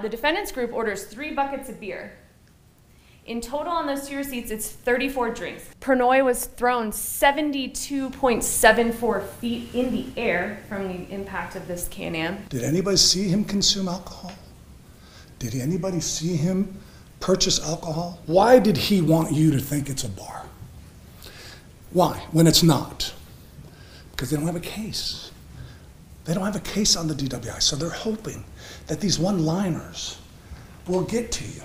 The defendant's group orders three buckets of beer. In total, on those two receipts, it's 34 drinks. Pernoy was thrown 72.74 feet in the air from the impact of this Can-Am. Did anybody see him consume alcohol? Did anybody see him purchase alcohol? Why did he want you to think it's a bar? Why, when it's not? Because they don't have a case. They don't have a case on the DWI, so they're hoping that these one liners will get to you.